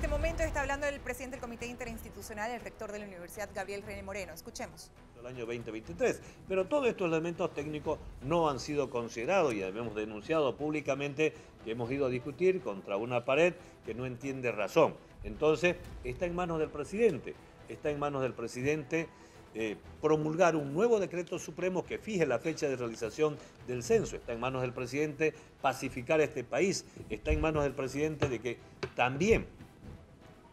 este momento está hablando el presidente del Comité Interinstitucional, el rector de la Universidad, Gabriel René Moreno. Escuchemos. El año 2023. Pero todos estos elementos técnicos no han sido considerados y hemos denunciado públicamente que hemos ido a discutir contra una pared que no entiende razón. Entonces, está en manos del presidente. Está en manos del presidente eh, promulgar un nuevo decreto supremo que fije la fecha de realización del censo. Está en manos del presidente pacificar este país. Está en manos del presidente de que también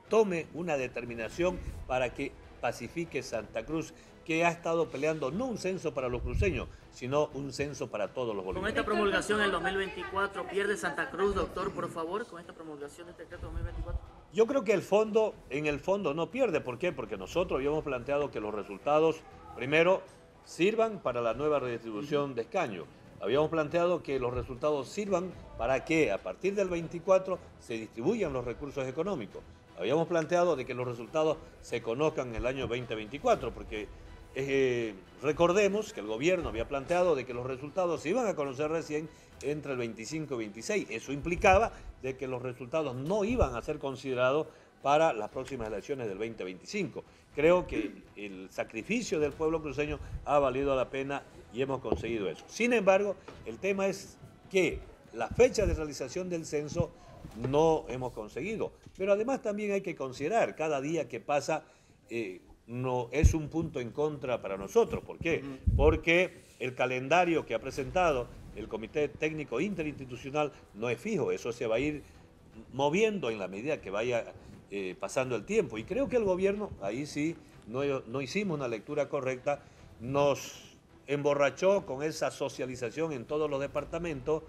tome una determinación para que pacifique Santa Cruz, que ha estado peleando no un censo para los cruceños, sino un censo para todos los bolivianos. Con esta promulgación en el 2024, ¿pierde Santa Cruz, doctor, por favor, con esta promulgación de este decreto 2024? Yo creo que el fondo, en el fondo no pierde. ¿Por qué? Porque nosotros habíamos planteado que los resultados, primero, sirvan para la nueva redistribución de escaños. Habíamos planteado que los resultados sirvan para que a partir del 24 se distribuyan los recursos económicos. Habíamos planteado de que los resultados se conozcan en el año 2024, porque eh, recordemos que el gobierno había planteado de que los resultados se iban a conocer recién entre el 25 y 26. Eso implicaba de que los resultados no iban a ser considerados para las próximas elecciones del 2025. Creo que el sacrificio del pueblo cruceño ha valido la pena y hemos conseguido eso. Sin embargo, el tema es que la fecha de realización del censo no hemos conseguido. Pero además también hay que considerar, cada día que pasa eh, no es un punto en contra para nosotros. ¿Por qué? Porque el calendario que ha presentado el Comité Técnico Interinstitucional no es fijo, eso se va a ir moviendo en la medida que vaya eh, pasando el tiempo. Y creo que el gobierno, ahí sí, no, no hicimos una lectura correcta, nos emborrachó con esa socialización en todos los departamentos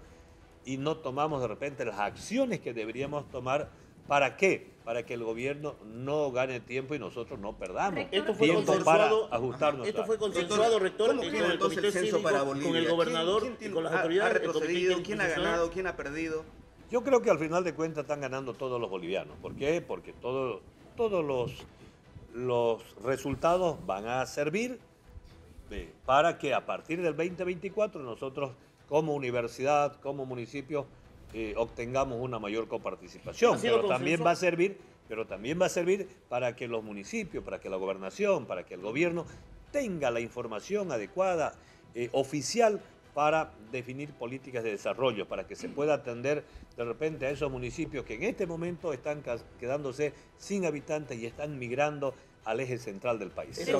y no tomamos de repente las acciones que deberíamos tomar ¿Para qué? Para que el gobierno no gane tiempo y nosotros no perdamos esto fue tiempo para ajustarnos. Esto fue consensuado, rector, con, el comité cívico, para con el gobernador y con las autoridades. Ha retrocedido? ¿Quién ha ganado? ¿Quién ha perdido? Yo creo que al final de cuentas están ganando todos los bolivianos. ¿Por qué? Porque todo, todos los, los resultados van a servir para que a partir del 2024 nosotros como universidad, como municipio, eh, obtengamos una mayor coparticipación. Pero también va a servir, pero también va a servir para que los municipios, para que la gobernación, para que el gobierno tenga la información adecuada, eh, oficial, para definir políticas de desarrollo, para que se pueda atender de repente a esos municipios que en este momento están quedándose sin habitantes y están migrando al eje central del país. Eso,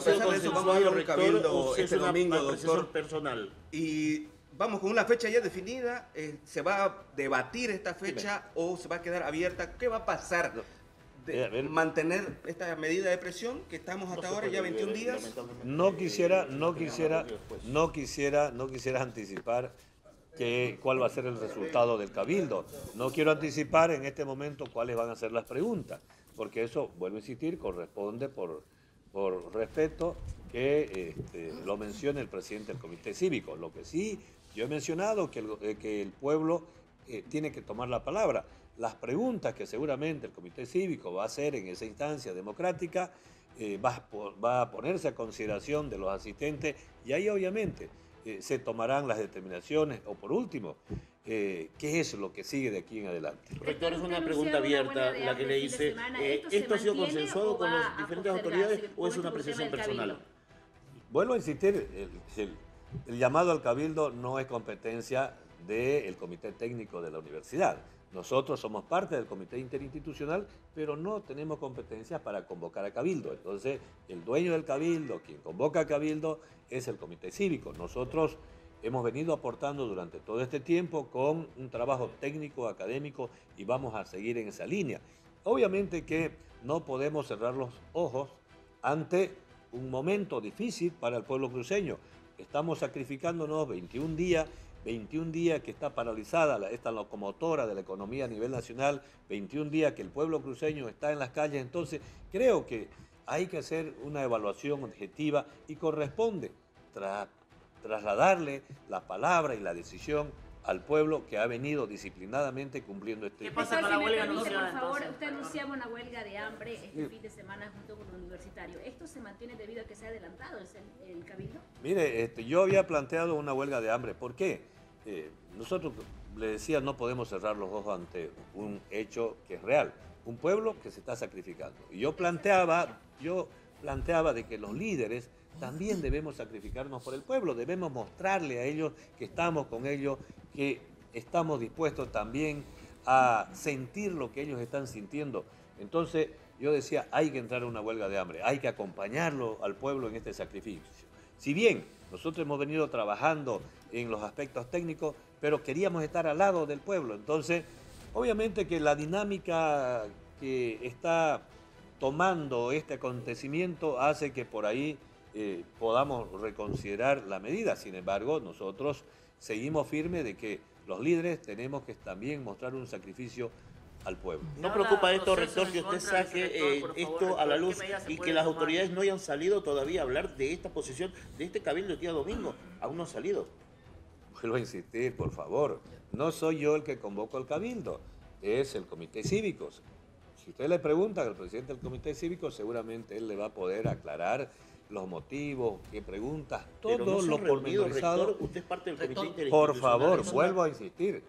vamos a ir a un cabildo este domingo, doctor. personal. Y vamos con una fecha ya definida, eh, ¿se va a debatir esta fecha o se va a quedar abierta? ¿Qué va a pasar? De mantener esta medida de presión que estamos hasta ahora ya 21 días. No quisiera, no quisiera, no quisiera, no quisiera anticipar que, cuál va a ser el resultado del cabildo. No quiero anticipar en este momento cuáles van a ser las preguntas, porque eso, vuelvo a insistir, corresponde por, por respeto que este, lo mencione el presidente del comité cívico. Lo que sí yo he mencionado que el, eh, que el pueblo eh, tiene que tomar la palabra. Las preguntas que seguramente el Comité Cívico va a hacer en esa instancia democrática eh, va, va, a ponerse a consideración de los asistentes y ahí obviamente se tomarán las determinaciones. O por último, ¿qué es lo que sigue de aquí en adelante? Rector, es una pregunta abierta la que le hice. ¿Esto, ha sido consensuado con las diferentes autoridades o es una apreciación personal? Vuelvo a insistir, el el llamado al cabildo no es competencia del comité técnico de la universidad. Nosotros somos parte del comité interinstitucional, pero no tenemos competencia para convocar a cabildo. Entonces, el dueño del cabildo, quien convoca a cabildo, es el comité cívico. Nosotros hemos venido aportando durante todo este tiempo con un trabajo técnico, académico, y vamos a seguir en esa línea. Obviamente que no podemos cerrar los ojos ante un momento difícil para el pueblo cruceño. Estamos sacrificándonos 21 días, 21 días que está paralizada esta locomotora de la economía a nivel nacional, 21 días que el pueblo cruceño está en las calles. Entonces, creo que hay que hacer una evaluación objetiva y corresponde trasladarle la palabra y la decisión al pueblo que ha venido disciplinadamente cumpliendo este... ¿Qué pasa con la huelga Por favor, usted anunciaba una huelga de hambre este fin de semana junto con los universitarios. ¿Esto se mantiene debido a que se ha adelantado el, el cabildo? Mire, este, yo había planteado una huelga de hambre. ¿Por qué? Eh, nosotros, le decía, no podemos cerrar los ojos ante un hecho que es real. un pueblo que se está sacrificando. Y yo planteaba, yo planteaba de que los líderes también debemos sacrificarnos por el pueblo, debemos mostrarle a ellos que estamos con ellos, que estamos dispuestos también a sentir lo que ellos están sintiendo. Entonces yo decía, hay que entrar a una huelga de hambre, hay que acompañarlo al pueblo en este sacrificio. Si bien nosotros hemos venido trabajando en los aspectos técnicos, pero queríamos estar al lado del pueblo. Entonces, obviamente que la dinámica que está tomando este acontecimiento hace que por ahí eh, podamos reconsiderar la medida. Sin embargo, nosotros seguimos firmes de que los líderes tenemos que también mostrar un sacrificio al pueblo. ¿No preocupa esto, rector, que usted saque eh, esto a la luz y que las autoridades no hayan salido todavía a hablar de esta posición, de este cabildo el día domingo? Aún no han salido. Vuelvo a insistir, por favor. No soy yo el que convoco al cabildo, es el comité cívicos. Si usted le pregunta al presidente del comité cívico, seguramente él le va a poder aclarar los motivos, qué preguntas, todo lo pormenorizado. Usted es parte del comité Por favor, vuelvo a insistir.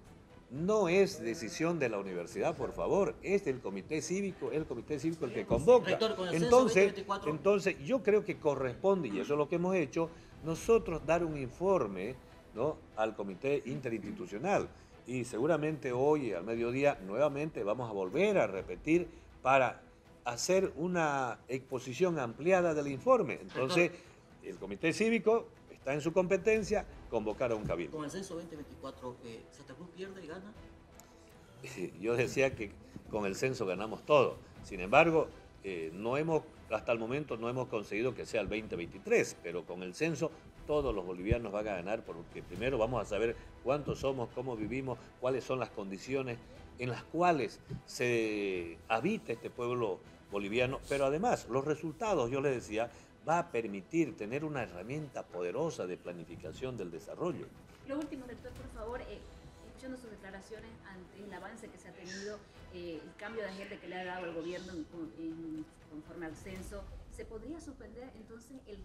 No es decisión de la universidad, por favor, es del comité cívico, el comité cívico el que convoca. entonces, entonces, yo creo que corresponde, y eso es lo que hemos hecho, nosotros dar un informe ¿no? al comité interinstitucional. Y seguramente hoy, al mediodía, nuevamente vamos a volver a repetir para hacer una exposición ampliada del informe. Entonces, el comité cívico está en su competencia convocar a un cabildo. Con el censo 2024, eh, ¿Santa Cruz pierde y gana? Yo decía que con el censo ganamos todo. Sin embargo, eh, no hemos, hasta el momento no hemos conseguido que sea el 2023, pero con el censo todos los bolivianos van a ganar porque primero vamos a saber cuántos somos, cómo vivimos, cuáles son las condiciones en las cuales se habita este pueblo boliviano, pero además los resultados, yo le decía, va a permitir tener una herramienta poderosa de planificación del desarrollo. Lo último, doctor, por favor, eh, escuchando sus declaraciones ante el avance que se ha tenido, eh, el cambio de agente que le ha dado el gobierno conforme al censo, ¿se podría suspender entonces el